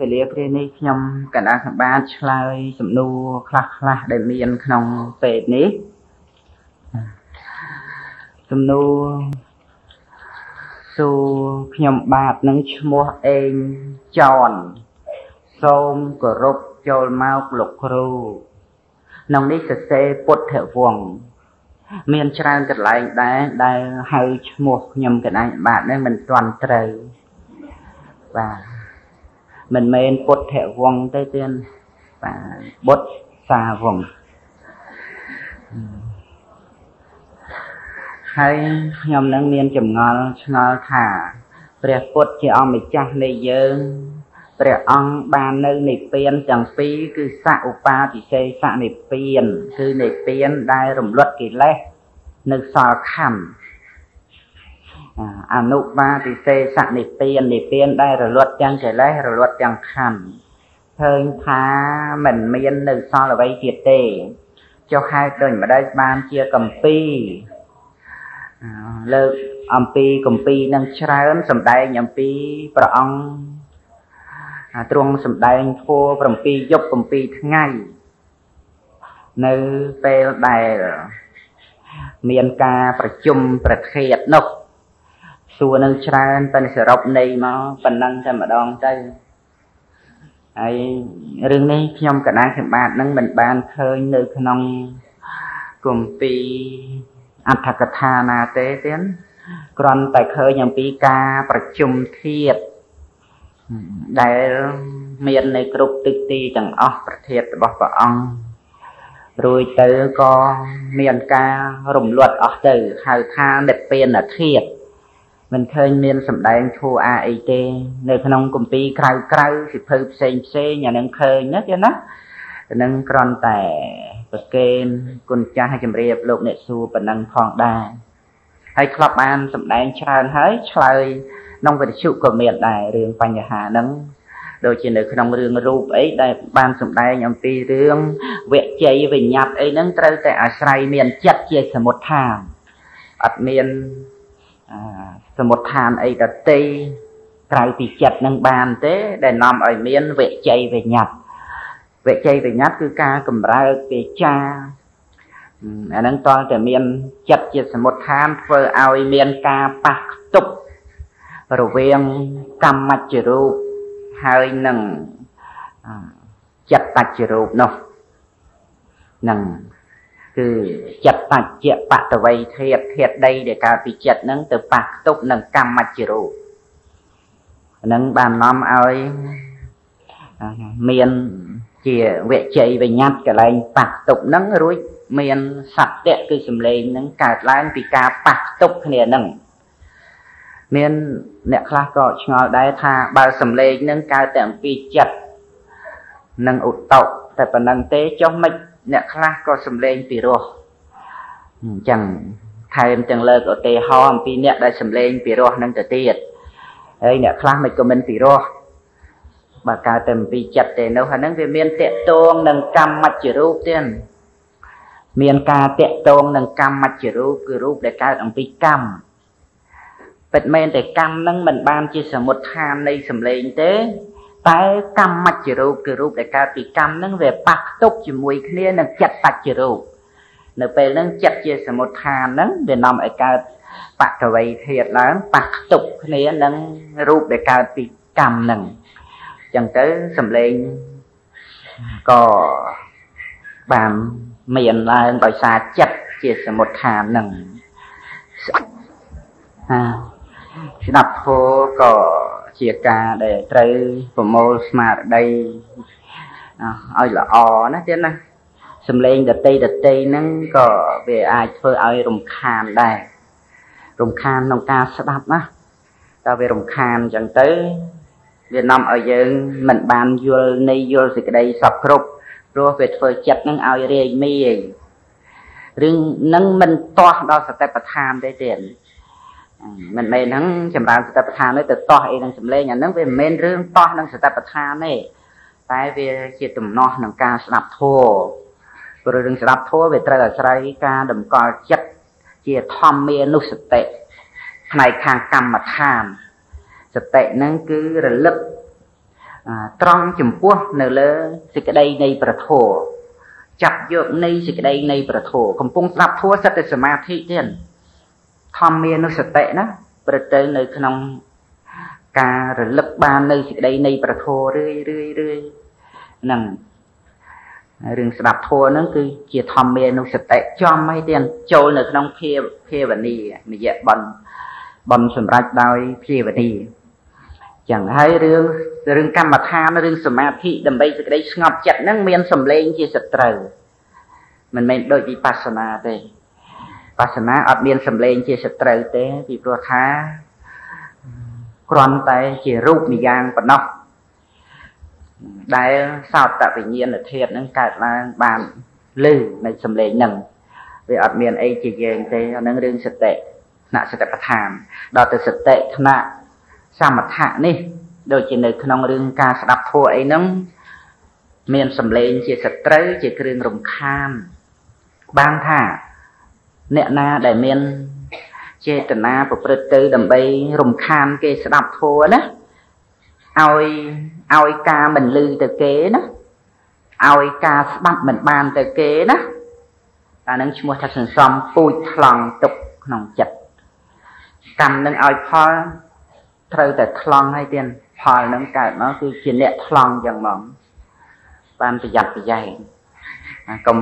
វេលាពេលនេះខ្ញុំកណ្ដាលសម្បត្តិឆ្លើយសំណួរខ្លះខ្លះដែលមានក្នុងពេទ្យនេះសំណួរសួរខ្ញុំបាទនឹងឈ្មោះអេងចនសូមគោរពចូលមកលោកគ្រូក្នុងនេះសរសេរពុទ្ធវង្សមានច្រើនកន្លែងដែរដែលហៅឈ្មោះខ្ញុំកណ្ដាលបាទនឹងមិនទាន់ត្រូវបាទ មិនមែនពុទ្ធវង្សទេទៀតបាទបុត្រសាវង្សហើយខ្ញុំនឹងមានចម្ងល់ឆ្ងល់ថា ព្រះពុទ្ធជាអម្ចាស់នៃយើងព្រះអង្គបាននៅនិព្វានទាំងពីរគឺសឧបាតិសេសនិព្វាន គឺនិព្វានដែលរំលត់កិលេសនៅសល់ខណ្ឌ អនុបាទិសេសនិព្វាននិព្វានដែលរលត់ទាំងកិលេសរលត់ទាំងខណ្ឌឃើញថាមិនមាននៅសល់អ្វីទៀតទេចុះហេតុដូចម្ដេចបានជាកម្ពីលើកអំពីកម្ពីនឹងច្រើនសំដែងអំពីព្រះអង្គទ្រង់សំដែងធัว7យប់7ថ្ងៃនៅពេលដែលមានការប្រជុំប្រធេតនោះ សួរនឹងច្រើនប៉ុន្តែសរុបនៃមកប៉ុណ្ណឹងតែម្ដងទៅហើយរឿងនេះខ្ញុំកណាខ្ញុំបាទនឹងមិនបានឃើញនៅក្នុងគម្ពីរអត្ថកថាណាទេទៀតគ្រាន់តែឃើញអំពីការប្រជុំធាតដែលមាននៅគ្រប់ទិសទីទាំងអស់ប្រធាតរបស់ព្រះអង្គរួចទៅក៏មានការរំលត់អស់ទៅហៅថានិព្វានធាតុ មិនឃើញមានសម្ដែងធัวអាអីទេ នៅក្នុងគម្ពីរក្រៅក្រៅសិភៅផ្សេងផ្សេងអានឹងឃើញណាទេណានឹងគ្រាន់តែប្រកេនគុណចាស់ឲ្យជម្រាបលោកអ្នកសួរប៉ុណ្ណឹងផងដែរហើយធ្លាប់បានសម្ដែងច្រើនហើយឆ្លើយក្នុងវិទ្យុក៏មានដែររឿងបញ្ហាហ្នឹងដូចជានៅក្នុងរឿងរូបអីដែលបានសម្ដែងអំពីរឿងវជ័យវិញ្ញាតអីហ្នឹងត្រូវតែអាស្រ័យមានចិត្តជាសមុទ្ឋានអត់មានស មុទ្ឋានអីដតីក្រៅពីចិត្តនឹងបានទេ ដែលនាំឲ្យមានវិជ័យវិញ្ញាតវិជ័យវិញ្ញាតគឺការកម្រើកពីចាអាហ្នឹងតើតែមានចិត្តជាសមុទ្ឋានធ្វើឲ្យមានការប៉ះខ្ទប់រវាងកម្មច្ចរូបហើយនឹងចិត្តបច្ចរូបនោះនឹង គឺចិត្តបច្ចៈបតវ័យធាតធាតដីដែលកើតពីចិត្តហ្នឹងទៅប៉ះខ្ទប់នឹងកម្មច្ចរូបហ្នឹងបាននាំឲ្យមានជាវិជ័យវិញ្ញាតកលែងប៉ះខ្ទប់ហ្នឹងរួចមានសត្យគឺសម្លេងហ្នឹងកើតឡើងពីការប៉ះខ្ទប់គ្នាហ្នឹងមានអ្នកខ្លះក៏ឆ្ងល់ដែរថាបើសម្លេងនឹងកើតតែអំពីចិត្តនិងឧត្តតតែប៉ុណ្ណឹងទេចុះមិន អ្នកខ្លះក៏សម្លេងពីរោះអញ្ចឹងថែមទាំងលើកឧទាហរណ៍អំពីអ្នកដែលសម្លេងពីរោះនឹងទៅទៀតហើយអ្នកខ្លះមិនក៏មិនពីរោះបើកើតតែអំពីចិត្តទេនោះអាហ្នឹងវាមានតកតងនឹងកម្មមច្ចរូបទៀតមានការតកតងនឹងកម្មមច្ចរូបគឺរូបដែលកើតអំពីកម្មពិតមែនតែកម្មនឹងមិនបានជាសមុទ្ឋាននៃសម្លេងទេ តែកម្មមច្ចរូបគឺរូបដែលកើតពីកម្មនឹងវាប៉ះផ្ទុកជាមួយគ្នានឹងចិត្តបច្ចរូបនៅពេលហ្នឹងចិត្តជាសមុទ្ឋានហ្នឹងវានាំឲ្យកើតបកវ័យធាតឡើងប៉ះផ្ទុកគ្នានឹងរូបដែលកើតពីកម្មហ្នឹងអញ្ចឹងទៅសម្លេងក៏បានមានឡើងដោយសារចិត្តជាសមុទ្ឋានហ្នឹងអាស្ដាប់ធម៌ក៏ ជាការដែលត្រូវប្រមូលស្មារតីឲ្យល្អណាទៀតណាសំឡេងដតីដតីហ្នឹងក៏វាអាចធ្វើឲ្យរំខានដែររំខានក្នុងការស្ដាប់ណាតើវារំខានអញ្ចឹងទៅវានាំឲ្យយើងមិនបានយល់នៃយល់សេចក្តីសពគ្រប់ព្រោះវាធ្វើចិត្តនឹងឲ្យរាយមាយរឿងនឹងមិនទាស់ដល់សតិប្បដ្ឋានទេទៀត មិនមែនហ្នឹងចម្រើនសតិប្បដ្ឋាននេះទៅតោះអីនឹងសម្លេងអាហ្នឹងវាមិនមែនរឿងតោះនឹងសតិប្បដ្ឋានទេតែវាជាទំនាស់នឹងការស្ដាប់ធម៌ព្រោះរឿងស្ដាប់ធម៌វាត្រូវអាស្រ័យការតម្កល់ចិត្តជាធម្មានុសតិផ្នែកខាងកម្មដ្ឋានសតិហ្នឹងគឺរលឹកត្រង់ចំពោះនៅលើសេចក្តីនៃប្រធោចាប់យកនៃសេចក្តីនៃប្រធោកំពុងស្ដាប់ធัวសិតតែសមាធិទៀត ធម្មានុសតិណាប្រទៅនៅក្នុងការរលឹកបាននៅសេចក្តីនៃប្រធោរឿយរឿយរឿយហ្នឹងរឿងស្ដាប់ធัวហ្នឹងគឺជាធម្មានុសតិចំអីទៀតចូលនៅក្នុងភាភាវនីនិយបនបនសម្រាប់ដោយភាវនីចឹងហើយរឿងរឿងកម្មដ្ឋានរឿងសមាធិដើម្បីសេចក្តីស្ងប់ចិត្តហ្នឹងមានសម្លេងជាសត្រូវមិនមែនដូចវិបស្សនាទេ បស្សនាអត់មានសម្លេងជាសត្រូវទេពីព្រោះថាគ្រាន់តែជារូបនិយ៉ាងប៉ុណ្ណោះដែលសោតវិញ្ញាណធាតុហ្នឹងកើតឡើងបានលឺនៅសម្លេងហ្នឹងវាអត់មានអីជាយើងទេអានឹងរឿងសតិថ្នាក់សតិប្បដ្ឋានដល់ទៅសតិថ្នាក់សមថៈនេះ ដូចជានៅក្នុងរឿងការស្ដាប់ធម៌អីហ្នឹងមានសម្លេងជាសត្រូវជាគ្រឿងរំខានបានថា អ្នកណាដែលមានចេតនាប្រព្រឹត្តទៅដើម្បីរំខានគេស្ដាប់ធម៌ណាឲ្យឲ្យការមិនលឺទៅគេណាឲ្យការស្ដាប់មិនបានទៅគេណាអានឹងឈ្មោះថាសន្សំពូជថ្លង់ទុកក្នុងចិត្តកម្មនឹងឲ្យផលត្រូវតែថ្លង់ហើយទៀតផលនឹងកើតមកគឺជាអ្នកថ្លង់យ៉ាងហ្មងបានប្រយ័ត្នប្រយែងកុំ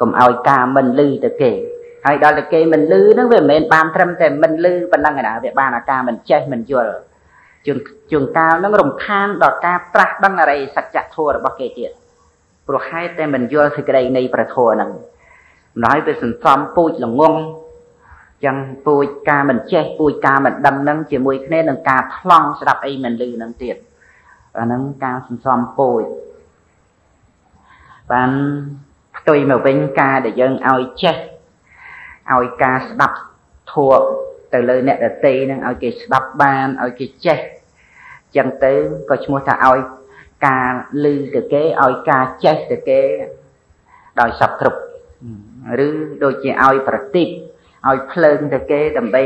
កុំឲ្យការមិនលឺទៅគេ ហើយដល់តែគេមិនលឺហ្នឹងវាមិនមែនបានត្រឹមតែមិនលឺប៉ុណ្ណឹងណាវាបានអាការមិនចេះមិនយល់ជួនជួនកាលហ្នឹងរំខានដល់ការត្រាស់ដឹងអរិយសច្ចធម៌របស់គេទៀតព្រោះហេតុតែមិនយល់សេចក្តីនៃប្រធមហ្នឹងម្ល៉េះវាសន្សំពូជល្ងងចឹងពូជការមិនចេះពូជការមិនដឹងហ្នឹងជាមួយគ្នានឹងការថ្លង់ស្ដាប់អីមិនលឺហ្នឹងទៀតអាហ្នឹងការសន្សំពូជបានផ្ទុយមកវិញការដែលយើងឲ្យចេះ ឲ្យការស្ដាប់ធัวទៅលើអ្នកដតីនឹងឲ្យគេស្ដាប់បានឲ្យគេចេះចឹងទៅក៏ឈ្មោះថាឲ្យការលឺទៅគេឲ្យការចេះទៅគេដោយសពគ្រប់ឬដូចជាឲ្យប្រតិបឲ្យភ្លើងទៅគេដើម្បី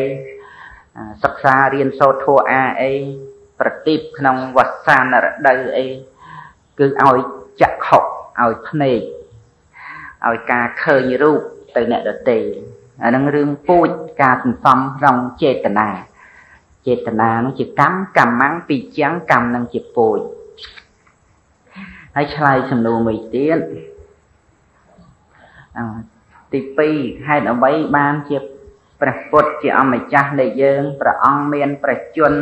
សិក្សារៀនសូត្រធัวអាអីប្រតិបក្នុងវស្សានរដូវអីគឺឲ្យចក្ខុឲ្យភ្នែកឲ្យការឃើញរូបទៅអ្នកដទៃ អានឹងរឿងពូជការសន្សំក្នុងចេតនាចេតនានោះជាកម្មកម្មងពីជាងកម្មនឹងជាពូជហើយឆ្លើយសំណួរមួយទៀតទី2ហេតុអ្វីបានជាព្រះពុទ្ធជាអម្ចាស់នៃយើងព្រះអង្គមានព្រះជន្ម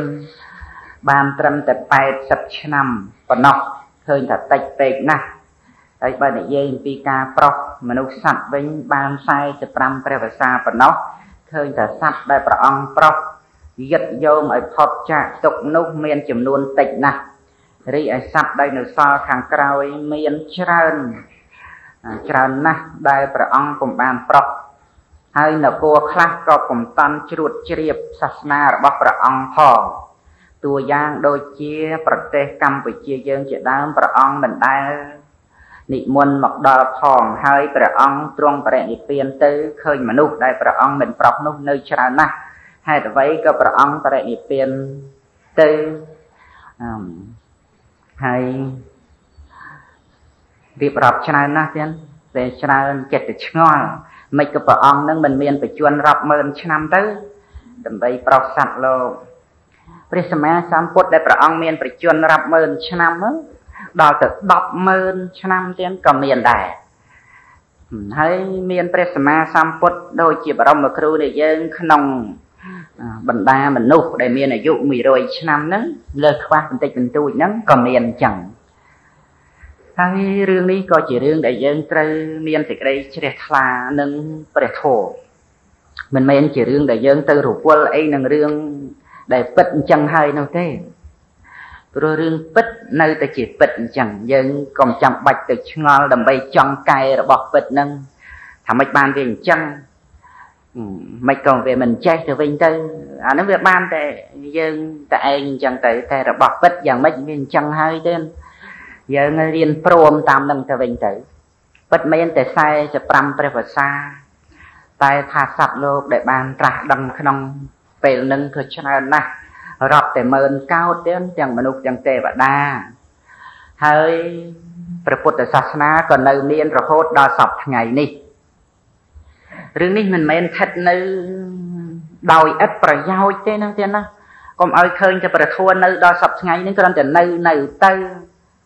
បានត្រឹមតែ80ឆ្នាំប៉ុណ្ណោះឃើញថាតិចពេកណាស់ ហើយបើនិយាយអំពីការប្រោះមនុស្សសត្វវិញបាន45ព្រះភាសាប៉ុណ្ណោះឃើញថាសត្វដែលព្រះអង្គប្រោះយិតយោមឲ្យផុតចាកទុកនោះមានចំនួនតិចណាស់រីឯសត្វដែលនៅសល់ខាងក្រោយមានច្រើនច្រើនណាស់ដែលព្រះអង្គពុំបានប្រោះហើយនគរខ្លះក៏ពុំតាន់ជ្រួតជ្រាបសាសនារបស់ព្រះអង្គផងតួយ៉ាងដូចជាប្រទេសកម្ពុជាយើងជាដើមព្រះអង្គមិនដែល និមន្តមកដល់ផងហើយព្រះអង្គទ្រង់បរិនិព្វានទៅឃើញមនុស្សដែលព្រះអង្គមិនប្រោះនោះនៅច្រើនណាស់ហេតុអ្វីក៏ព្រះអង្គបរិនិព្វានទៅហើយរៀបរាប់ច្រើនណាស់ទៀតពេលច្រើនចិត្តទៅឆ្ងល់មិនក៏ព្រះអង្គនឹងមិនមានបច្ចុប្បន្នរាប់ម៉ឺនឆ្នាំទៅដើម្បីប្រោសសត្វលោកព្រះសម្មាសម្ពុទ្ធដែលព្រះអង្គមានប្រជញ្ញរាប់ម៉ឺនឆ្នាំហ្នឹង ដល់ទៅ100000ឆ្នាំទៀតក៏មានដែរហើយមានព្រះសម្មាសម្ពុទ្ធដូចជាបរមគ្រូនៃយើងក្នុងបណ្ដាមនុស្សដែលមានអាយុ100ឆ្នាំហ្នឹងលើសខ្វះបន្តិចបន្តួចហ្នឹងក៏មានអញ្ចឹងហើយរឿងនេះក៏ជារឿងដែលយើងត្រូវមានសេចក្តីជ្រះថ្លានឹងព្រះធម៌មិនមែនជារឿងដែលយើងទៅរវល់អីនឹងរឿងដែលពិតអញ្ចឹងហើយនោះទេ ព្រោះរឿងពិតនៅតែជាពិតអញ្ចឹងយើងកុំចាំបាច់ទៅឆ្ងល់ដើម្បីចង់កែរបស់ពិតនឹងថាម៉េចបានវាអញ្ចឹងមិនក៏វាមិនចេះទៅវិញទៅអានឹងវាបានតែយើងតែឯងអញ្ចឹងទៅតែរបស់ពិតយ៉ាងម៉េចវាអញ្ចឹងហើយទេយើងរៀនព្រមតាមនឹងទៅវិញទៅពិតមែនតែ45ព្រះភាសាតែថាសត្វលោកដែលបានត្រាស់ដឹងក្នុងពេលនឹងក៏ច្រើនណាស់ រាប់តែម៉ឺនកោតទៀតទាំងមនុស្សទាំងទេវតាហើយព្រះពុទ្ធសាសនាក៏នៅមានរហូតដល់សពថ្ងៃនេះរឿងនេះមិនមែនស្ថិតនៅដោយឥតប្រយោជន៍ទេណាទៀតណាកុំឲ្យឃើញតែប្រធួននៅដល់សពថ្ងៃនេះគ្រាន់តែនៅនៅទៅ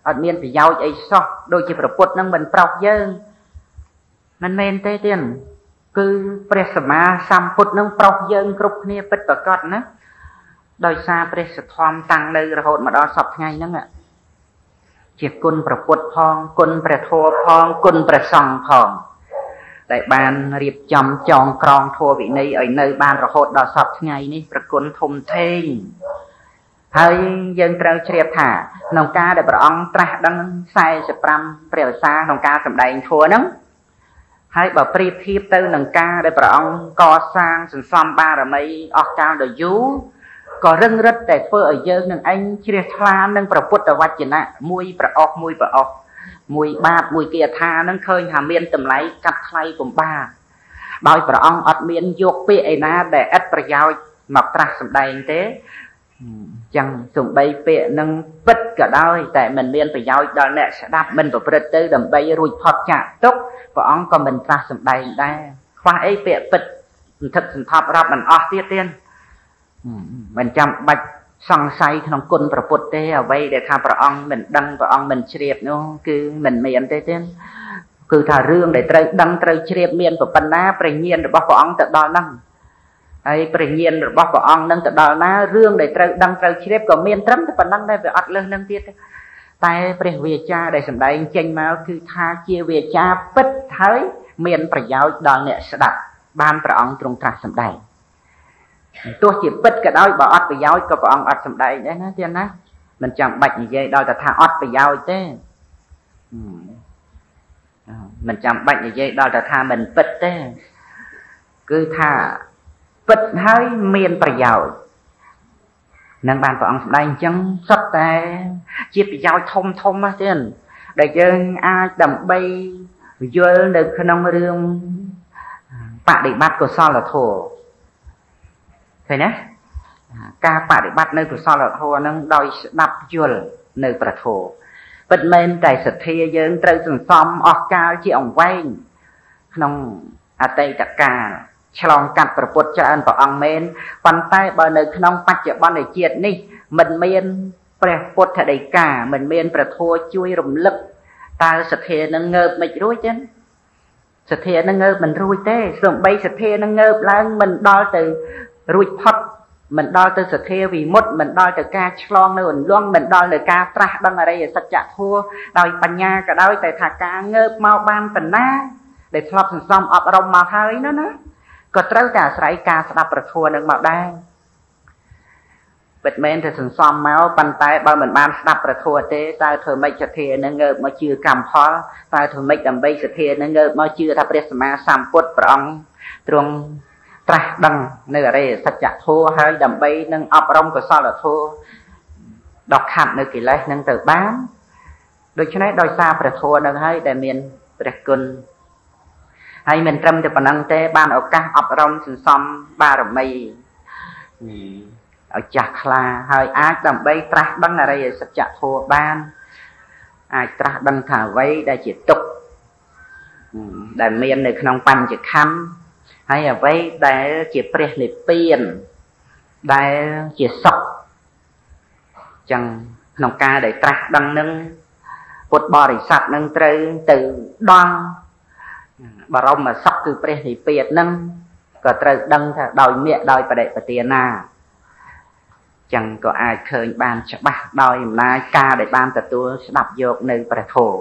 អត់មានប្រយោជន៍អីសោះដូចជាប្រពុតនឹងមិនប្រោសយើងមិនមែនទេទៀតគឺព្រះសម្មាសម្ពុទ្ធនឹងប្រោសយើងគ្រប់គ្នាពិតប្រកបណា ដោយសារព្រះសទ្ធំតាំងនៅរហូតមកដល់សពថ្ងៃហ្នឹងជាគុណប្រពុតផងគុណព្រះធម៌ផងគុណព្រះសង្ឃផងដែលបានរៀបចំចងក្រងធម៌វិន័យឲ្យនៅបានរហូតដល់សពថ្ងៃនេះប្រគុណធំធេងហើយយើងត្រូវជ្រាបថាក្នុងការដែលព្រះអង្គត្រាស់ដឹង45ព្រះវសាក្នុងការសម្ដែងធម៌ហ្នឹងហើយបើប្រៀបធៀបទៅនឹងការដែលព្រះអង្គកសាងសន្សំបារមីអស់កាលដ៏យូរ ក៏រឹងរិតតែធ្វើឲ្យយើងនឹងឯងជ្រះថ្លានឹងព្រះពុទ្ធវចនៈមួយប្រអស់មួយប្រអស់មួយបាបមួយគាថានឹងឃើញថាមានតម្លៃកាត់ថ្លៃពំបាដោយព្រះអង្គអត់មានយកពាក្យឯណាដែលឥតប្រយោជន៍មកត្រាស់សម្ដែងទេចឹងសំបីពាក្យនឹងពិតក៏ដោយតែមិនមានប្រយោជន៍ដល់អ្នកស្ដាប់មិនប្រព្រឹត្តទៅដើម្បីរួចផុតចាកទុកព្រះអង្គក៏មិនត្រាស់សម្ដែងដែរខ្វះអីពាក្យពិតសន្ធឹកសន្ធាប់រាប់មិនអស់ទៀតទៀត មិនចាំបាច់សង្ស័យក្នុងគុណព្រះពុទ្ធទេអ្វីដែលថាព្រះអង្គមិនដឹងព្រះអង្គមិនជ្រាបនោះគឺមិនមានទេទេគឺថារឿងដែលត្រូវដឹងត្រូវជ្រាបមានប៉ុណ្ណាព្រះញាណរបស់ព្រះអង្គទៅដល់ហ្នឹងហើយព្រះញាណរបស់ព្រះអង្គនឹងទៅដល់ណារឿងដែលត្រូវដឹងត្រូវជ្រាបក៏មានត្រឹមតែប៉ុណ្ណឹងដែរវាអត់លើសនឹងទៀតតែព្រះវាចាដែលសម្ដែងចេញមកគឺថាជាវាចាពិតហើយមានប្រយោជន៍ដល់អ្នកស្ដាប់បានព្រះអង្គទ្រង់ត្រាស់សម្ដែង ទោះជាពិតក៏ដោយបើអត់ប្រយោជន៍ក៏ព្រះអង្គអត់សម្ដែងដែរណាទៀតណាមិនចាំបាច់និយាយដល់តែថាអត់ប្រយោជន៍ទេមិនចាំបាច់និយាយដល់តែថាមិនពិតទេ គឺថាពិតហើយមានប្រយោជន៍នឹងបានព្រះអង្គសម្ដែងអញ្ចឹងសុទ្ធតែ ជាប្រយោជន៍ធំធំណាស់ទៀតដែលយើងអាចដើម្បីយល់នៅក្នុងរឿងបដិបត្តិកុសលធម៌ ឃើញណាការបដិបត្តិនៅកុសលធម៌ហ្នឹងដោយស្ដាប់យល់នៅប្រធមពិតមែនតែសទ្ធាយើងត្រូវសន្សំអស់កាលជាអង្វែងក្នុងអតីតកាលឆ្លងកាត់ប្រពុតច្រើនព្រះអង្គមែនប៉ុន្តែបើនៅក្នុងបច្ចុប្បន្នជាតិនេះមិនមានព្រះពុទ្ធដីកាមិនមានព្រះធម៌ជួយរំលឹកតើសទ្ធានឹងងើបមិនរួចទេសទ្ធានឹងងើបមិនរួចទេសូម្បីសទ្ធានឹងងើបឡើងមិនដល់ទៅ រួចផុតមិនដល់ទៅសទ្ធាវិមុតមិនដល់ទៅការឆ្លងនៅអន្លង់មិនដល់ទៅការត្រាស់ដឹងអរិយសច្ចធម៌ដោយបញ្ញាក៏ដោយតែថាការងើបមកបានប៉ុណ្ណាដែលធ្លាប់សន្សំអប់រំមកហើយណាណាក៏ត្រូវតែអាស្រ័យការស្ដាប់ប្រធัวនឹងមកដែរពិតមែនតែសន្សំមកប៉ុន្តែបើមិនបានស្ដាប់ប្រធัวទេតើធ្វើម៉េចសទ្ធានឹងងើបមកជឿកម្មផលតើធ្វើម៉េចដើម្បីសទ្ធានឹងងើបមកជឿថាព្រះសម្មាសម្ពុទ្ធព្រះអង្គទ្រង់ ត្រាស់ដឹងនៅអរិយសច្ចធម៌ហើយដើម្បីនឹងអប់រំកុសលធម៌ដកខាត់នៅកិលេសនឹងទៅបានដូច្នេះដោយសារព្រះធម៌នឹងហើយដែលមានព្រះគុណហើយមិនត្រឹមតែប៉ុណ្ណឹងទេ បានឱកាសអប់រំសន្សំបារមីឲ្យចាស់ខ្លាហើយអាចដើម្បីត្រាស់ដឹងអរិយសច្ចធម៌បាន អាចត្រាស់ដឹងថាអ្វីដែលជាទុក្ខដែលមាននៅក្នុងបញ្ចខណ្ឌ ហើយអ្វីដែលជាព្រះនិព្វានដែលជាសុខចឹងក្នុងការដែលត្រាស់ដឹងនឹងពុទ្ធបរិស័ទនឹងត្រូវទៅដល់បរមសុខគឺព្រះនិព្វាននឹងក៏ត្រូវដឹងថាដោយមេដោយបដិបទានាចឹងក៏អាចឃើញបានច្បាស់ដោយអំណាចការដែលបានទទួលស្ដាប់យកនៅព្រះធម៌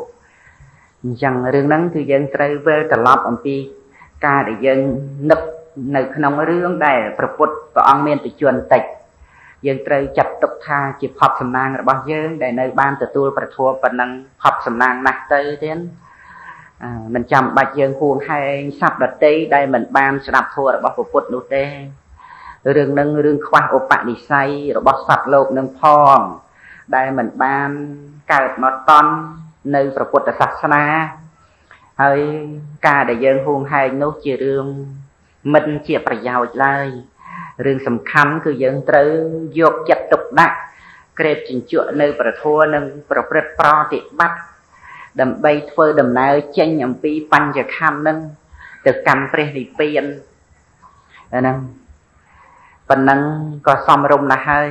អញ្ចឹងរឿងហ្នឹងគឺយើងត្រូវវិលត្រឡប់អំពី ការដែលយើងនឹកនៅក្នុងរឿងដែលប្រពុតព្រះអង្គមានតិជនតិចយើងត្រូវចាត់ទុកថាជាផប់សំណាងរបស់យើង ដែលនៅបានទទួលប្រធัวប៉ុណ្ណឹងផប់សំណាងណាស់ទៅទៀតមិនចាំបាច់យើងហួងហែងសັບដតីដែលមិនបានស្ដាប់ធម៌របស់ពុទ្ធនោះទេរឿងនឹងរឿងខ្វះឧបនិស្ស័យរបស់សត្វលោកនឹងផង ដែលមិនបានកើតមកតន់នៅព្រះពុទ្ធសាសនា ហើយការដែលយើងហួងហែងនោះជារឿងមិនជាប្រយោជន៍ឡើយរឿងសំខាន់គឺយើងត្រូវយកចិត្តទុកដាក់ក្រេបជញ្ជក់នៅប្រធัวនិងប្រព្រឹត្តប្រតិបត្តិដើម្បីធ្វើដំណើរចេញអំពីបញ្ញខណ្ឌនឹងទៅកម្មព្រះនិព្វានហ្នឹងប៉ុណ្ណឹងក៏សំរុំណាស់ហើយ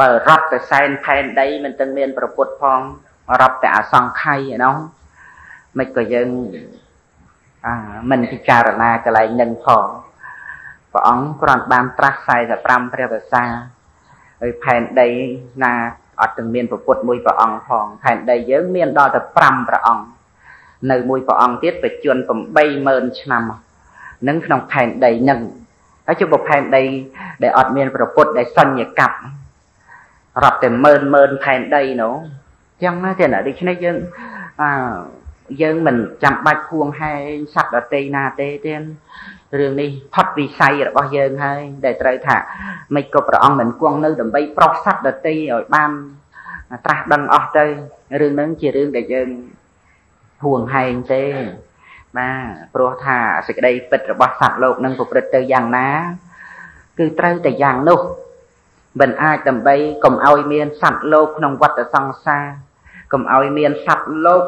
បើរត់ទៅសែនផែនដីមិនទាំងមានប្រពុតផងរត់តែអសង្ខ័យឯនោះ មិនក៏យើងអាមិនពិចារណាកន្លែងនឹងផងព្រះអង្គគ្រាន់បានត្រាស់45ព្រះភាសាហើយផែនដីណាអត់ទាំងមានប្រពុតមួយព្រះអង្គផងផែនដីយើងមានដល់តែ5ព្រះអង្គនៅមួយព្រះអង្គទៀតបច្ចុប្បន្ន80000ឆ្នាំនឹងក្នុងផែនដីនឹងហើយជុំផែនដីដែលអត់មានប្រពុតដែលសញ្ញកັບរាប់តែម៉ឺនម៉ឺនផែនដីនោះចឹងណាទេណាដូច្នេះយើងអឺ យើងមិនចាំបាច់ពួងហែងសត្វដតីណាទេទេរឿងនេះផុតវិស័យរបស់យើងហើយដែលត្រូវថាមិនក៏ព្រះអង្គមិនគង់នៅដើម្បីប្រោសសត្វដតីឲ្យបានត្រាស់ដឹងអស់ទៅរឿងហ្នឹងជារឿងដែលយើងពួងហែងទេបាទព្រោះថាសេចក្តីពិតរបស់សត្វលោកនឹងប្រព្រឹត្តទៅយ៉ាងណា គឺត្រូវតែយ៉ាងនោះមិនអាចដើម្បីកុំឲ្យមានសត្វលោកក្នុងវដ្តសង្សារកុំឲ្យមានសត្វលោក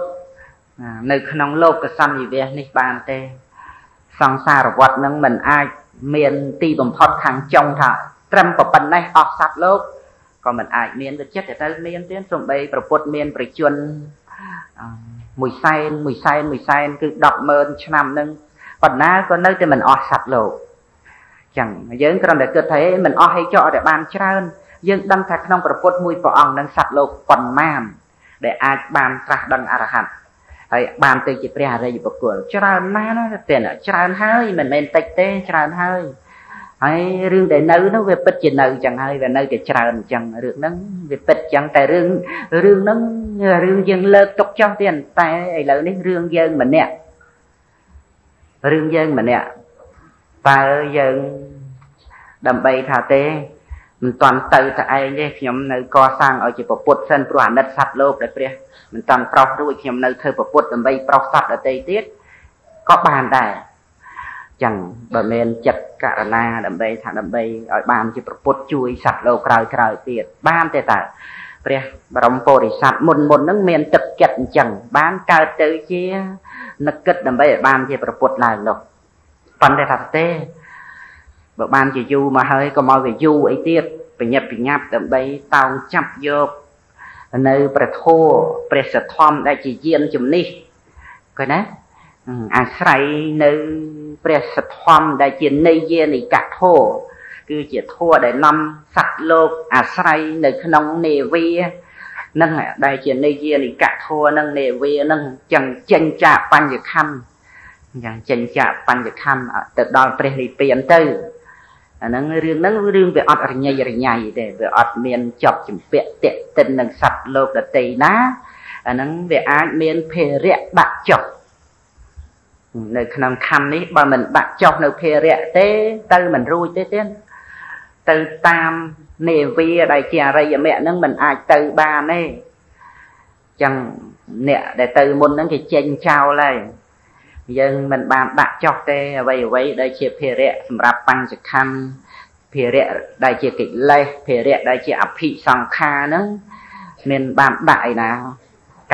នៅក្នុងលោកកសន្និវៈនេះបានទេ សង្សារវដ្តនឹងមិនអាចមានទីបំផុតខាងចុងថាត្រឹមប៉ុណ្ណេះអស់សត្វលោកក៏មិនអាចមានទៅចិត្តទៅមានទៀតសំបីប្រពុតមានប្រជជនមួយសែនមួយសែនមួយសែនគឺ100000ឆ្នាំនឹងប៉ុណ្ណាក៏នៅតែមិនអស់សត្វលោកចឹងយើងគ្រាន់តែគិតថាមិនអស់ឲ្យចោលតែបានច្រើនយើងដឹងថាក្នុងប្រពុតមួយព្រះអង្គនឹងសត្វលោកប៉ុន្មានដែលអាចបានត្រាស់ដឹងអរហន្ត ហើយបានទៅជាព្រះអរិយបុគ្គលច្រើនណាស់ណាទេច្រើនហើយមិនមែនតិចទេច្រើនហើយហើយរឿងដែលនៅនោះវាពិតជានៅចឹងហើយវានៅតែច្រើនអញ្ចឹងរឿងហ្នឹងវាពិតចឹងតែរឿងរឿងហ្នឹងរឿងយើងលើកទុកចោះទៀតតែឥឡូវនេះរឿងយើងម្នាក់រឿងយើងម្នាក់តើយើងដើម្បីថាទេ មិនតាន់ទៅតែឯងទេខ្ញុំនៅកសាងឲ្យជាពុទ្ធសិនព្រោះអាណិតសត្វលោកដែលព្រះមិនតាន់ប្រោសរួចខ្ញុំនៅធ្វើពុទ្ធដើម្បីប្រោសសត្វដទៃទៀតក៏បានដែរចឹងបើមានចិត្តករណាដើម្បីថាដើម្បីឲ្យបានជាប្រពុតជួយសត្វលោកក្រោយក្រោយទៀតបានទេតើព្រះបរមពុរិស័ទមុនមុនហ្នឹងមានទឹកចិត្តអញ្ចឹងបានកើតទៅជានឹកគិតដើម្បីឲ្យបានជាប្រពុតឡើងនោះប៉ុន្តែថាទេ បើបានជាយូរមកហើយក៏មកវាយូរអីទៀតបញ្ញាប់បញ្ញាប់ដើម្បីតោងចាប់យកនៅប្រធោព្រះសទ្ធំដែលជាយានជំនិះក៏ណាអាស្រ័យនៅព្រះសទ្ធំដែលជានៃយានិកធោគឺជាធัวដែលនាំសត្វលោកអាស្រ័យនៅក្នុងនេវានឹងដែលជានៃយានិកធัวនឹងនេវានឹងចឹងចេញចាកបញ្ញខੰយ៉ាងចេញចាកបញ្ញខੰទៅដល់ព្រះនិព្វានទៅ អាហ្នឹងរឿងហ្នឹងរឿងវាអត់រញ៉ៃរញ៉ៃទេវាអត់មានចប់ចម្ពាក់តេតិននឹងសត្វលោកដតីណាអាហ្នឹងវាអាចមានភារៈដាក់ចុះនៅក្នុងខណ្ឌនេះបើមិនដាក់ចុះនៅភារៈទេ ទៅមិនរួចទេទៀតទៅតាមនេវាដែលជាអរិយមគ្គហ្នឹងមិនអាចទៅបានទេចឹងអ្នកដែលទៅមុនហ្នឹងគេចេញចោលហើយយើងមិនបានដាក់ចុះទេអ្វីអ្វីដែលជាភារៈសម្រាប់ បញ្ចខណ្ឌភារៈដែលជាកិលេសភារៈដែលជាអភិសង្ខារហ្នឹងមានបានដាក់ឯណា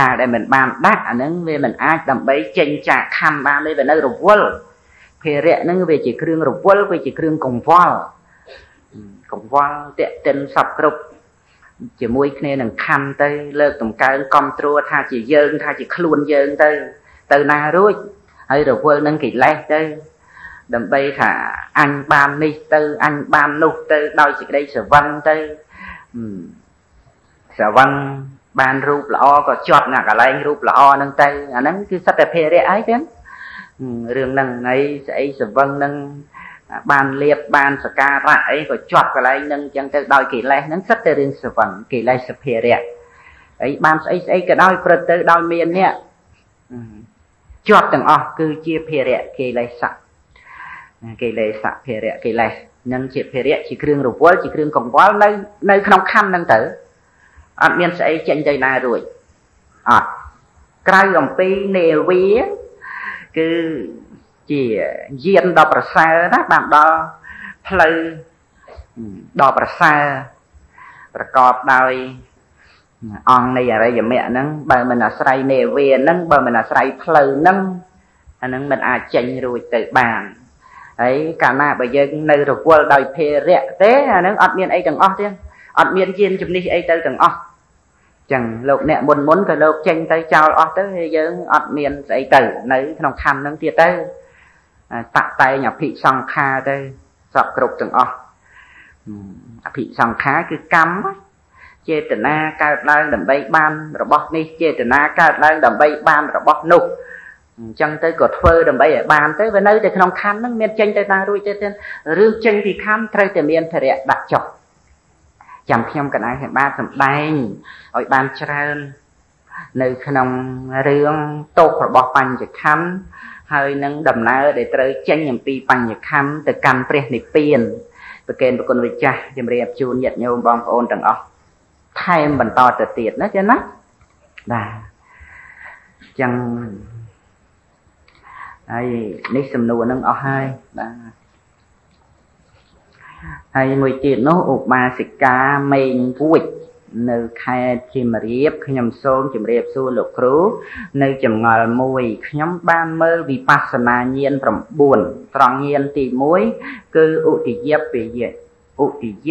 ការដែលមិនបានដាក់អាហ្នឹងវាមិនអាចដើម្បីចេញចាកខណ្ឌបានទេវានៅរវល់ភារៈហ្នឹងវាជាគ្រឿងរវល់វាជាគ្រឿងកង្វល់កង្វល់តេតិនសពគ្រប់ជាមួយគ្នានឹងខណ្ឌទៅ លើកតម្កើងកំត្រួតថាជាយើងថាជាខ្លួនយើងទៅ ទៅណារួចហើយរវល់នឹងកិលេសទៅ ដើម្បីថាអញបាននេះទៅអញបាននោះទៅដោយសេចក្តីស្រវឹងទៅស្រវឹងបានរូបល្អក៏ជាប់ណាកន្លែងរូបល្អហ្នឹងទៅអាហ្នឹងគឺសិតតែភារៈអីទេរឿងហ្នឹងហើយស្អីស្រវឹងហ្នឹងបានលៀបបានសការៈអីក៏ជាប់កន្លែងហ្នឹងអញ្ចឹងទៅដោយកិលេសហ្នឹងសិតតែរឿងស្រវឹងកិលេសសភារៈហើយបានស្អីស្អីក៏ដោយព្រឹត្តទៅដោយមាននេះជាប់ទាំងអស់គឺជាភារៈកិលេសៈ កិលេសៈភារៈកិលេសនឹងជាភារៈជាគ្រឿងរវល់ជាគ្រឿងកង្វល់នៅនៅក្នុងខណ្ឌហ្នឹងទៅអត់មានស្អីចេញទៅណារួចអត់ក្រៅអំពីនេវាគឺជាយានដ៏ប្រសើរណាបានដល់ផ្លូវដ៏ប្រសើរប្រកបដោយអង្គនៃអរិយមគ្គហ្នឹងបើមិនអាស្រ័យនេវាហ្នឹងបើមិនអាស្រ័យផ្លូវហ្នឹងអាហ្នឹងមិនអាចចេញរួចទៅបាន ហើយកាលណាបើយើងនៅរវល់ដោយភារៈទេអាហ្នឹងអត់មានអីទាំងអស់ទេអត់មានយានជំនិះអីទៅទាំងអស់ចឹងលោកអ្នកមុនមុនក៏លោកចេញទៅចោលអស់ទៅហើយយើងអត់មានស្អីទៅនៅក្នុងខណ្ឌហ្នឹងទៀតទៅតតែងអភិសង្ខារទៅសពគ្រប់ទាំងអស់អភិសង្ខារគឺកម្មចេតនាកើតឡើងដើម្បីបានរបស់នេះចេតនាកើតឡើងដើម្បីបានរបស់នោះ អញ្ចឹងទៅក៏ធ្វើដើម្បីឲ្យបានទៅវានៅតែក្នុងខណ្ឌហ្នឹងមានចេញទៅណារួចទៅទៀតរឿងចេញពីខណ្ឌត្រូវតែមានធរៈដាក់ចុះចាំខ្ញុំកណ្ដាលឲ្យបានសម្ដែងឲ្យបានច្រើននៅក្នុងរឿងតោករបស់បញ្ញខណ្ឌហើយនឹងដំណើរដែលត្រូវចេញអំពីបញ្ញខណ្ឌទៅកាន់ព្រះនិព្វានប្រកេនប្រគុណវិចាស់ជំរាបជូនញាតិញោមបងប្អូនទាំងអស់ថែមបន្តទៅទៀតណាចឹងណាបាទចឹង ហើយនេះសំណួរនឹងអស់ហើយបាទហើយមួយទៀតនោះឧបាសិកាមេងពួចនៅខេត្តជាមរៀបខ្ញុំសូមជម្រាបសួរលោកគ្រូ នៅចម្ងល់មួយខ្ញុំបានមើលវិបស្សនាញាណ9ត្រង់ញាណទី1គឺឧទយពយៈឧទយ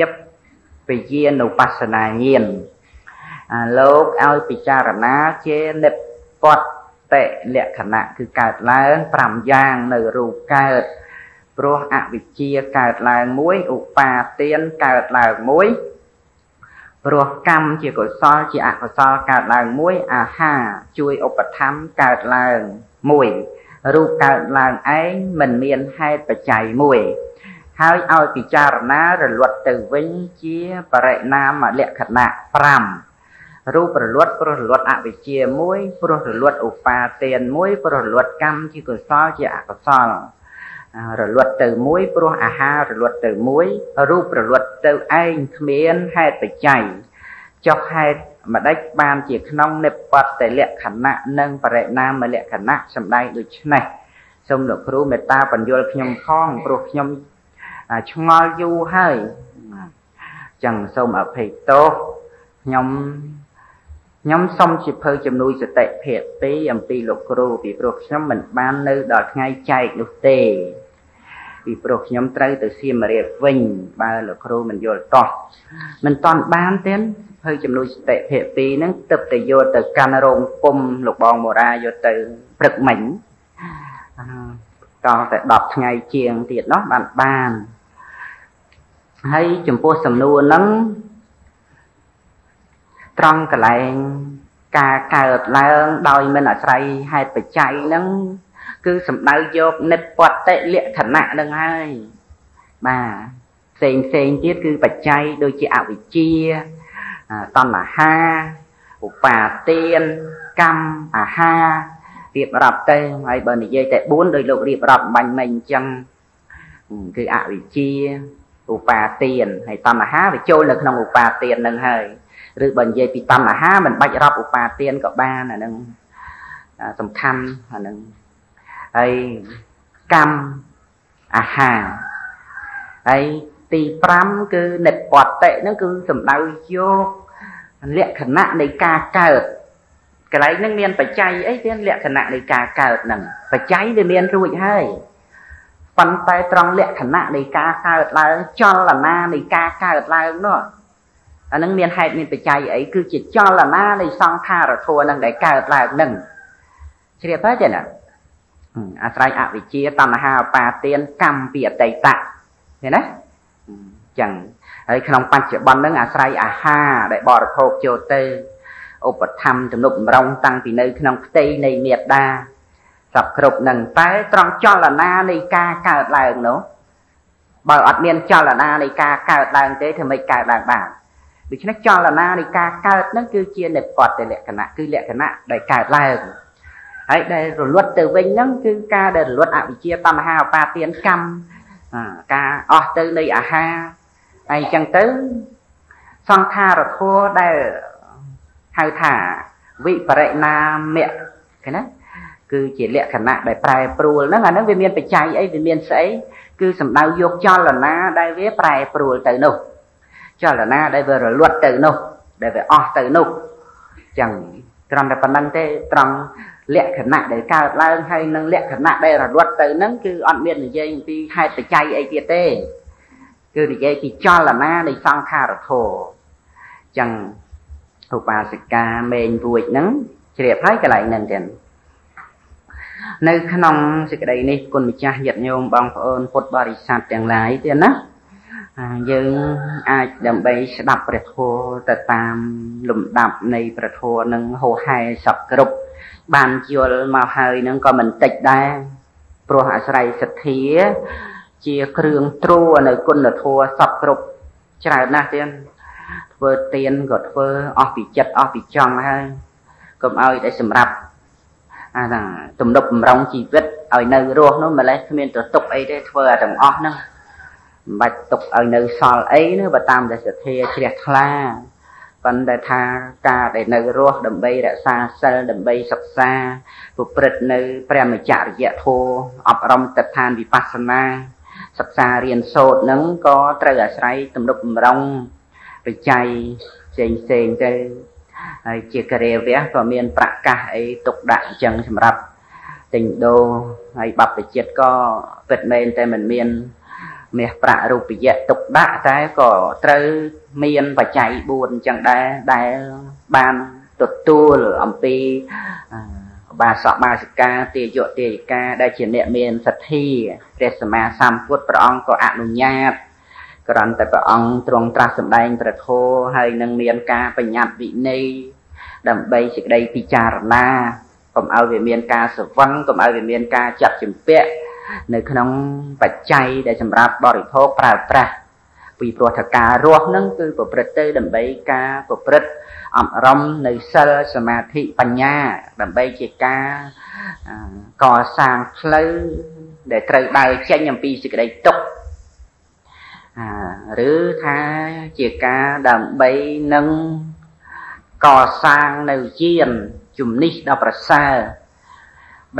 ពយានុបស្សនាញាណអាលោកឲ្យពិចារណាជានិពត តិលក្ខណៈគឺកើតឡើង5យ៉ាងនៅរូបកើតព្រោះអវិជ្ជាកើតឡើងមួយឧបាទានកើតឡើងមួយព្រោះកម្មជាកុសលជាអកុសលកើតឡើងមួយអាហារជួយឧបត្ថម្ភកើតឡើងមួយរូបកើតឡើងឯងមិនមានហេតុបច្ច័យមួយហើយឲ្យពិចារណារលត់ទៅវិញជាបរិណាមលក្ខណៈ5 រូបរលត់ព្រោះរលត់អវិជ្ជាមួយព្រោះរលត់ឧបាទានមួយព្រោះរលត់កម្មជាកុសលជាអកុសលរលត់ទៅមួយព្រោះអាហាររលត់ទៅមួយរូបរលត់ទៅឯងគ្មានហេតុបច្ច័យចុះហេតុម្ដេចបានជាក្នុងនិបត្តិលក្ខណៈនិងបរិណាមលក្ខណៈសម្ដែងដូចនេះសូមលោកគ្រូមេត្តាបញ្យល់ខ្ញុំផងព្រោះខ្ញុំឆ្ងល់យូរហើយចឹងសូមអភ័យទោសខ្ញុំ ខ្ញុំសូមជាភើជំនួយសតិភាព2អំពីលោកគ្រូពីព្រោះខ្ញុំមិនបាននៅដល់ថ្ងៃចែកនោះទេពីព្រោះខ្ញុំត្រូវទៅសៀមរាបវិញបើលោកគ្រូមិនយល់តោះមិនតន់បានទេភើជំនួយសតិភាព2ហ្នឹងទឹកទៅយកទៅកាន់រោងពុំលោកបងមូរាយកទៅព្រឹកមិញតតែ10ថ្ងៃជាងទៀតនោះបានបានហើយចំពោះសំណួរហ្នឹង ត្រង់កន្លែងការកើតឡើងដោយមិនអាស្រ័យហេតុបច្ច័យហ្នឹងគឺសំដៅយកនិពតិលក្ខណៈនឹងហើយបាទផ្សេងផ្សេងទៀតគឺបច្ច័យដូចជាអវិជ្ជាតណ្ហាឧបាទានកម្មអាហាររៀបរាប់ទៅហើយបើនិយាយតែ4ដោយលោករៀបរាប់បាញ់មិញអញ្ចឹងគឺអវិជ្ជាឧបាទានហើយតណ្ហាវាចូលនៅក្នុងឧបាទាននឹងហើយ ឬបើនិយាយពីតណ្ហាមិនបាច់រាប់ឧបាទានក៏បានអានឹងសំខាន់អានឹងហើយកម្មអាហារហើយទី5គឺនិពតិហ្នឹងគឺសំដៅយកលក្ខណៈនៃការកើតកន្លែងហ្នឹងមានបច្ច័យអីទៀតលក្ខណៈនៃការកើតហ្នឹងបច្ច័យវាមានរួចហើយប៉ុន្តែត្រង់លក្ខណៈនៃការកើតឡើងចលនានៃការកើតឡើងនោះ អានឹងមានហេតុមានបច្ច័យអីគឺជាចលនានៃសង្ខារធัวនឹងដែលកើតឡើងនឹងជ្រាបហើយទេណាអាស្រ័យអវិជ្ជាតណ្ហាឧបាទានកម្មពីអតីតៈឃើញណាចឹងហើយក្នុងបច្ចុប្បន្នហ្នឹងអាស្រ័យអាហារដែលបរិភោគចូលទៅឧបធម្មទំនុកបំរុងតាំងពីនៅក្នុងផ្ទៃនៃមេត្តាសពគ្រប់នឹងតែត្រង់ចលនានៃការកើតឡើងនោះបើអត់មានចលនានៃការកើតឡើងទេធ្វើម៉េចកើតឡើងបាន ដូច្នេះចលនានៃការកើតហ្នឹងគឺជានិពតលក្ខណៈគឺលក្ខណៈដែលកើតឡើងហើយដែលរលត់ទៅវិញហ្នឹងគឺការដែលរលត់អវិជ្ជាតណ្ហាឧបាទានកម្មការអស់ទៅនៃអាហារហើយអញ្ចឹងទៅសង្ខារធัวដែលហៅថាវិបរិណាមៈឃើញណាគឺជាលក្ខណៈដែលប្រែប្រួលហ្នឹងអាហ្នឹងវាមានបច្ច័យអីវាមានស្អីគឺសំដៅយកចលនាដែលវាប្រែប្រួលទៅនោះ ចលនាដែលវារលត់ទៅនោះដែលវាអស់ទៅនោះចឹងត្រង់តែប៉ុណ្្នឹងទេត្រង់លក្ខណៈដែលកើតឡើងហើយនឹងលក្ខណៈដែលរលត់ទៅហ្នឹងគឺអត់មាននិយាយអំពីហេតុបច្ច័យអីទៀតទេគឺនិយាយពីចលនានៃសង្ខារធម៌ចឹងឧបាសិកាមេងរួចហ្នឹងជ្រាបហើយកន្លែងហ្នឹងទៀតនៅក្នុងសេចក្តីនេះគុណម្ចាស់ញាតិញោមបងប្អូនពុទ្ធបរិស័ទទាំងឡាយទៀតណា យើងអាចដើម្បីស្ដាប់ព្រះធម៌ទៅតាមលំដាប់នៃព្រះធម៌នឹងហោហែសពគ្រប់បានយល់មកហើយនឹងក៏មិនតិចដែរព្រោះអាស្រ័យសទ្ធា ជាគ្រឿងត្រួនៅគុណធម៌សពគ្រប់ច្រើនណាស់ទៀតធ្វើទៀនក៏ធ្វើអស់ពីចិត្តអស់ពីចង់ហើយកុំឲ្យតែសម្រាប់អាថាទំនុកបំរុងជីវិតឲ្យនៅរស់នោះម្លេះគ្មានទៅទុកអីទេធ្វើអាទាំងអស់ហ្នឹង មិនបាច់ទុកឲ្យនៅសល់អីណាបើតាមតែសទ្ធាជ្រះថ្លាប៉ុន្តែថាការដែលនៅរស់ដើម្បីរក្សាសិលដើម្បីសិក្សាប្រព្រឹត្តនៅព្រះមច្ចរិយធម៌អប់រំតដ្ឋានវិបស្សនាសិក្សារៀនសូត្រនឹងក៏ត្រូវអាស្រ័យទំនុកបំរុងបច្ច័យផ្សេងផ្សេងទៅហើយជាករាវៈក៏មានប្រកាសអីទុកដាក់អញ្ចឹងសម្រាប់ទិញដូរហើយបព្វជិតក៏ពិតមែនតែមិនមាន មាសប្រាក់រូបយៈទុកដាក់តែក៏ត្រូវមានបច្ច័យ4អញ្ចឹងដែរដែលបានទទួលអំពីបាសកបាសិកាទាយៈទាយិកាដែលជាអ្នកមានសទ្ធាព្រះសម្មាសម្ពុទ្ធព្រះអង្គក៏អនុញ្ញាតគ្រាន់តែព្រះអង្គទ្រង់ត្រាស់សម្ដែងព្រះធម៌ហើយនឹងមានការបញ្ញត្តិវិន័យដើម្បីសេចក្តីពិចារណាកុំឲ្យវាមានការស្វឹងកុំឲ្យវាមានការចាត់ជំពាក់ នៅក្នុងបច្ច័យដែលសម្រាប់បរិភោគប្រើប្រាស់ពីព្រោះថាការរស់នឹងគឺប្រព្រឹត្តទៅដើម្បីការប្រព្រឹត្តអប់រំនៅសិលសមាធិបញ្ញា ដើម្បីជាការកសាងផ្លូវដែលត្រូវដើរចេញអំពីសេចក្តីទុក្ខឬថាជាការដើម្បីនឹងកសាងនៅជានជំនិះដល់ប្រសើរ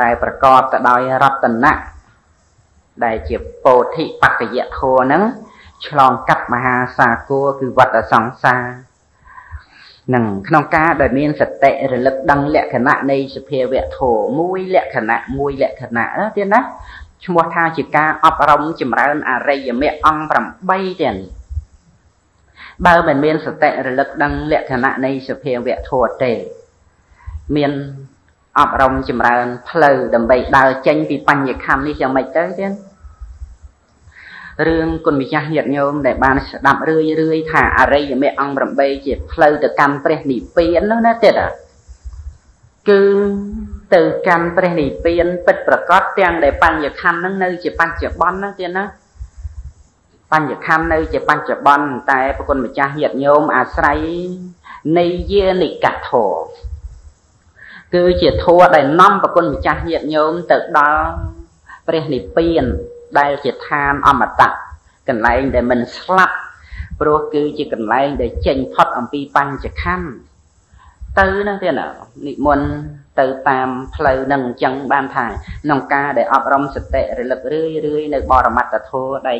ដែលប្រកបទៅដោយរតនៈ ដែលជាពោធិបក្កយធម៌ហ្នឹងឆ្លងកាត់មហាសាគរគឺវត្តសង្សារនឹងក្នុងការដែលមានសតិរលឹកដឹងលក្ខណៈនៃសភាវៈធម៌មួយលក្ខណៈមួយលក្ខណៈទៀតណាឈ្មោះថាជាការអប់រំចម្រើនអរិយមគ្គអង្គ8ទៀតបើមិនមានសតិរលឹកដឹងលក្ខណៈនៃសភាវៈធម៌ទេមានអប់រំចម្រើនផ្លូវដើម្បីដើរចេញពីបញ្ញខណ្ឌនេះយ៉ាងម៉េចទៅទៀត រឿងគុណម្ចាស់ញាតិញោមដែលបានស្ដាប់រឿយរឿយថាអរិយមគ្គអង្គ8ជាផ្លូវទៅកាន់ព្រះនិព្វាននោះណាទៀតគឺទៅកាន់ព្រះនិព្វានពិតប្រកបទាំងដែលបញ្ញខណ្ឌហ្នឹងនៅជាបច្ចុប្បន្នហ្នឹងទៀតណាបញ្ញខណ្ឌនៅជាបច្ចុប្បន្នតែប្រគុណម្ចាស់ញាតិញោមអាស្រ័យនៃយានិកធម៌គឺជាធម៌ដែលនាំប្រគុណម្ចាស់ញាតិញោមទៅដល់ព្រះនិព្វាន ដែលជាឋានអមតៈកន្លែងដែលមិនស្លាប់ព្រោះគឺជាកន្លែងដែលចេញផុតអំពីបញ្ចខណ្ឌទៅហ្នឹងទៀតនិមន្តទៅតាមផ្លូវហ្នឹងអញ្ចឹងបានថាក្នុងការដែលអប់រំសតិរលឹករឿយរឿយនៅបរមត្តធម៌ដែល